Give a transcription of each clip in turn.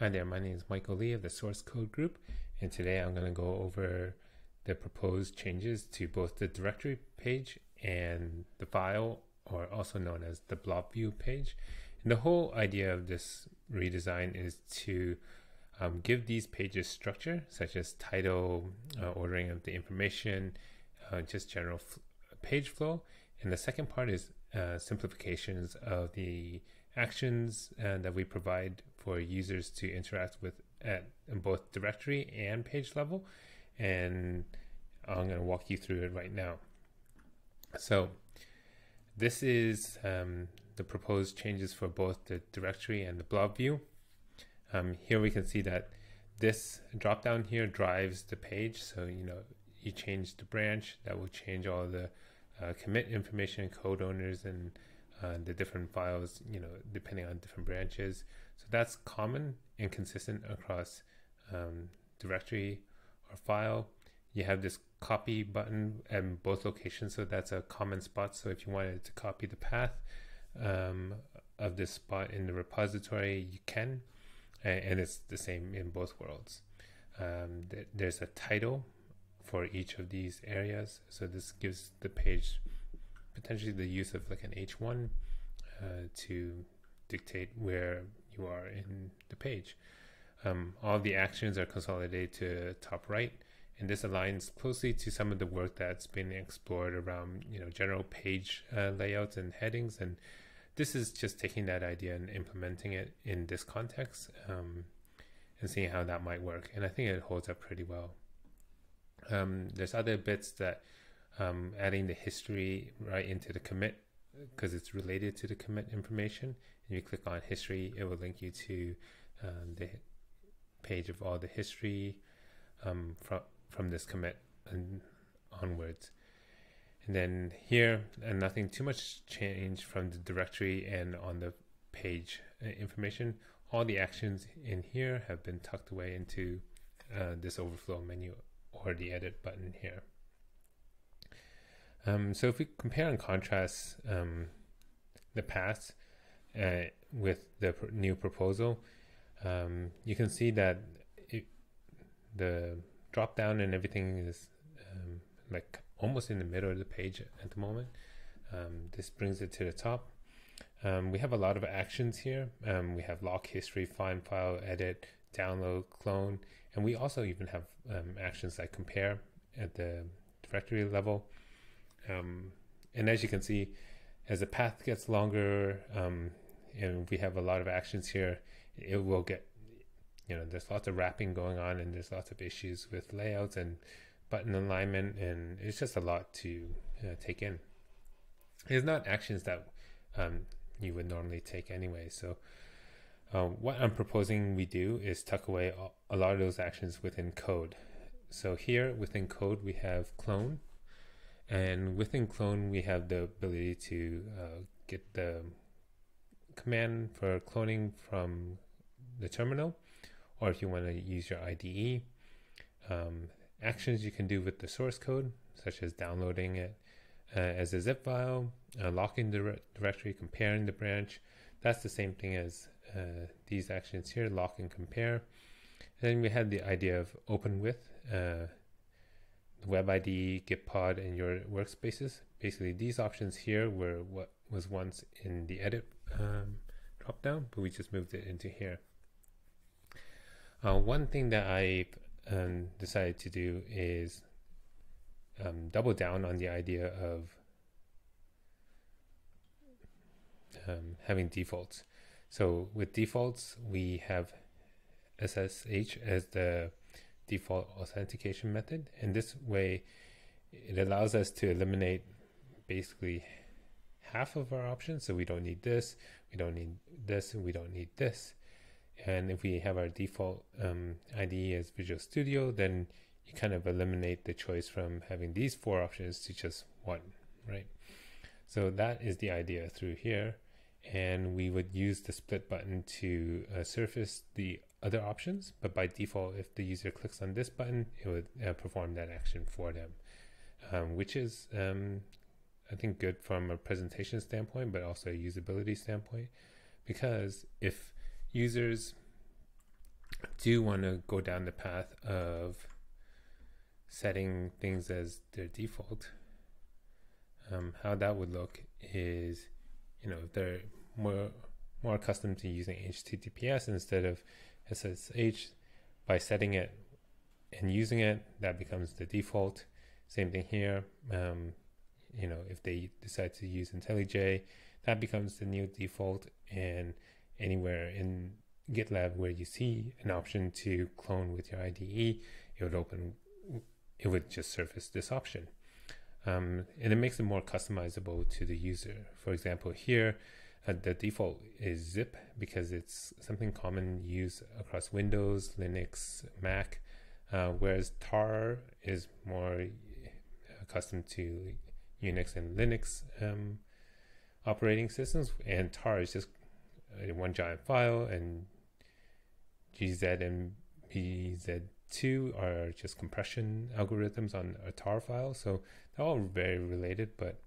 Hi there, my name is Michael Lee of the Source Code Group, and today I'm going to go over the proposed changes to both the directory page and the file, or also known as the blob view page. And the whole idea of this redesign is to um, give these pages structure, such as title, uh, ordering of the information, uh, just general page flow. And the second part is uh, simplifications of the actions uh, that we provide for users to interact with at both directory and page level. And I'm going to walk you through it right now. So this is um, the proposed changes for both the directory and the blob view. Um, here we can see that this drop down here drives the page. So, you know, you change the branch, that will change all the uh, commit information, code owners, and the different files, you know, depending on different branches. So that's common and consistent across um, directory or file. You have this copy button in both locations, so that's a common spot. So if you wanted to copy the path um, of this spot in the repository, you can, and, it's the same in both worlds. Um, th there's a title for each of these areas, so this gives the page potentially the use of like an H1 uh, to dictate where you are in the page. Um, all the actions are consolidated to top right, and this aligns closely to some of the work that's been explored around you know general page uh, layouts and headings. And this is just taking that idea and implementing it in this context um, and seeing how that might work. And I think it holds up pretty well. Um, there's other bits that um, adding the history right into the commit because it's related to the commit information. And you click on history, it will link you to um, the page of all the history um, from from this commit and onwards. And then here, and nothing too much change from the directory and on the page uh, information. All the actions in here have been tucked away into uh, this overflow menu or the edit button here. Um, so if we compare and contrast um, the past uh, with the pr new proposal, um, you can see that it, the drop down and everything is um, like almost in the middle of the page at the moment. Um, this brings it to the top. Um, we have a lot of actions here. we have lock history, find file, edit, download, clone, and we also even have actions like compare at the directory level. Um, and as you can see, as the path gets longer, um, and we have a lot of actions here, it will get, you know, there's lots of wrapping going on and there's lots of issues with layouts and button alignment, and it's just a lot to uh, take in. It's not actions that um, you would normally take anyway. So, uh, what I'm proposing we do is tuck away a lot of those actions within code. So here within code, we have clone, and within clone, we have the ability to uh, get the command for cloning from the terminal, or if you want to use your IDE. Um, actions you can do with the source code, such as downloading it uh, as a zip file, uh, locking the directory, comparing the branch. That's the same thing as uh, these actions here, lock and compare. And then we had the idea of open with, web IDE, Gitpod, and your workspaces. Basically, these options here were what was once in the edit um, dropdown, but we just moved it into here. Uh, one thing that I um, decided to do is um, double down on the idea of um, having defaults. So with defaults, we have SSH as the default authentication method. And this way, it allows us to eliminate basically half of our options. So we don't need this, we don't need this, and we don't need this. And if we have our default um, IDE as Visual Studio, then you kind of eliminate the choice from having these four options to just one, right? So that is the idea through here. And we would use the split button to uh, surface the other options, but by default, if the user clicks on this button, it would uh, perform that action for them, um, which is, um, I think, good from a presentation standpoint, but also a usability standpoint, because if users do want to go down the path of setting things as their default, um, how that would look is, you know, if they're more more accustomed to using HTTPS instead of SSH, by setting it and using it, that becomes the default. Same thing here. Um, you know, if they decide to use IntelliJ, that becomes the new default. And anywhere in GitLab where you see an option to clone with your IDE, it would open, it would just surface this option. Um, and it makes it more customizable to the user. For example, here, uh, the default is zip because it's something common used across Windows, Linux, Mac, uh, whereas tar is more accustomed to Unix and Linux um, operating systems, and tar is just one giant file, and GZ and BZ2 are just compression algorithms on a tar file. So they're all very related, but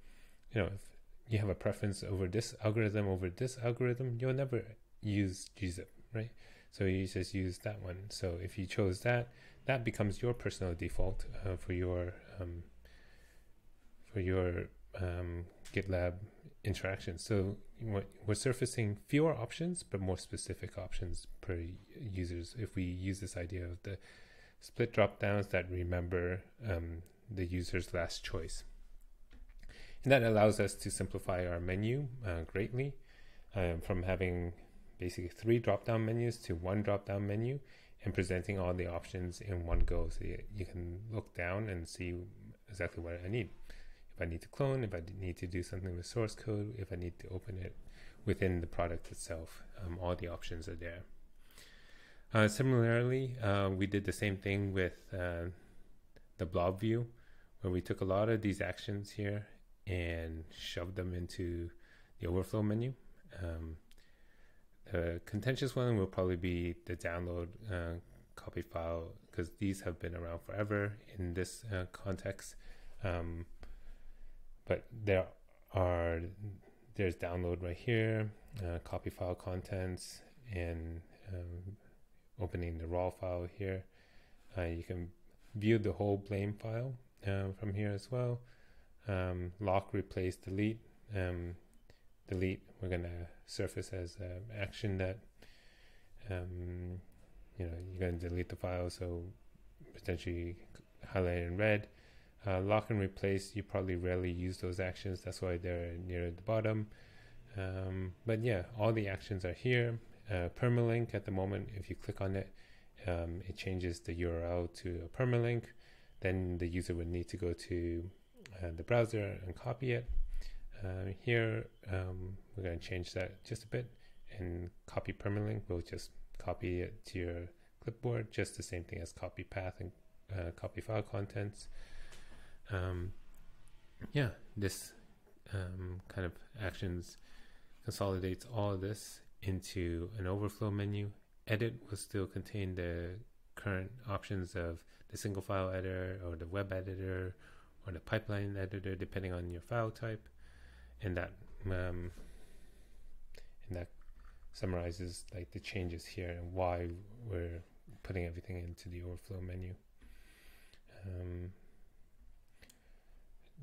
you know, if you have a preference over this algorithm over this algorithm, you'll never use gzip, right? So you just use that one. So if you chose that, that becomes your personal default uh, for your um, for your um, GitLab interaction. So we're surfacing fewer options, but more specific options per users. If we use this idea of the split drop downs that remember um, the user's last choice. And that allows us to simplify our menu uh, greatly um, from having basically three drop down menus to one drop down menu and presenting all the options in one go. So you, you can look down and see exactly what I need. If I need to clone, if I need to do something with source code, if I need to open it within the product itself, um, all the options are there. Uh, similarly, uh, we did the same thing with uh, the blob view, where we took a lot of these actions here and shoved them into the overflow menu. Um, the contentious one will probably be the download uh, copy file because these have been around forever in this uh, context. Um, but there are there's download right here, uh, copy file contents, and um, opening the raw file here. Uh, you can view the whole blame file uh, from here as well. Um, lock, replace, delete. Um, delete, we're going to surface as an action that um, you know you're going to delete the file, so potentially highlight in red. Uh, lock and replace, you probably rarely use those actions. That's why they're near the bottom. Um, but yeah, all the actions are here. Uh, permalink at the moment, if you click on it, um, it changes the URL to a permalink. Then the user would need to go to the browser and copy it. Uh, here, um, we're going to change that just a bit and copy permalink. We'll just copy it to your clipboard, just the same thing as copy path and uh, copy file contents um, yeah, this um, kind of actions consolidates all of this into an overflow menu. Edit will still contain the current options of the single file editor or the web editor or the pipeline editor, depending on your file type, and that um, and that summarizes like the changes here and why we're putting everything into the overflow menu. Um,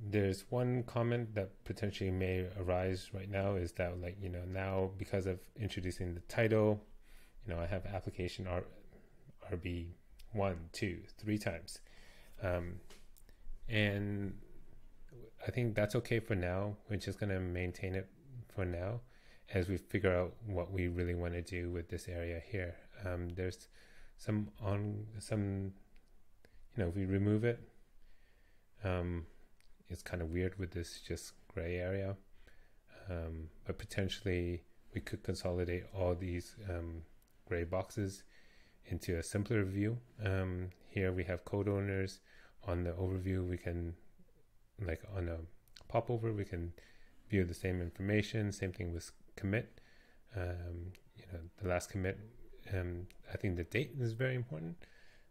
there's one comment that potentially may arise right now is that like you know now because of introducing the title you know i have application R, rb one two three times um, and i think that's okay for now we're just going to maintain it for now as we figure out what we really want to do with this area here um, there's some on some you know if we remove it um, it's kind of weird with this just gray area. Um, but potentially we could consolidate all these um, gray boxes into a simpler view. Um, here we have code owners. On the overview, we can, like on a popover, we can view the same information. Same thing with commit. Um, you know, the last commit. Um, I think the date is very important.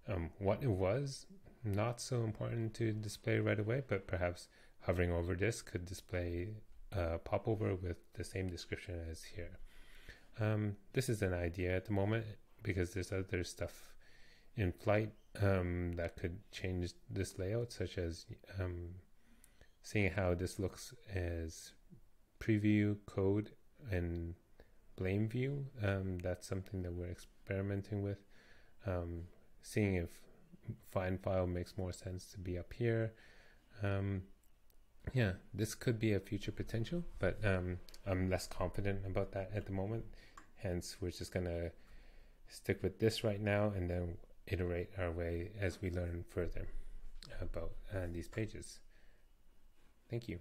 Um, what it was not so important to display right away, but perhaps hovering over this could display a popover with the same description as here. Um, this is an idea at the moment. because there's other stuff in flight um, that could change this layout, such as um, seeing how this looks as preview code and blame view. Um, that's something that we're experimenting with. Um, seeing if find file makes more sense to be up here. Um, yeah, this could be a future potential, but um, I'm less confident about that at the moment. Hence, we're just gonna stick with this right now and then iterate our way as we learn further about uh, these pages. Thank you.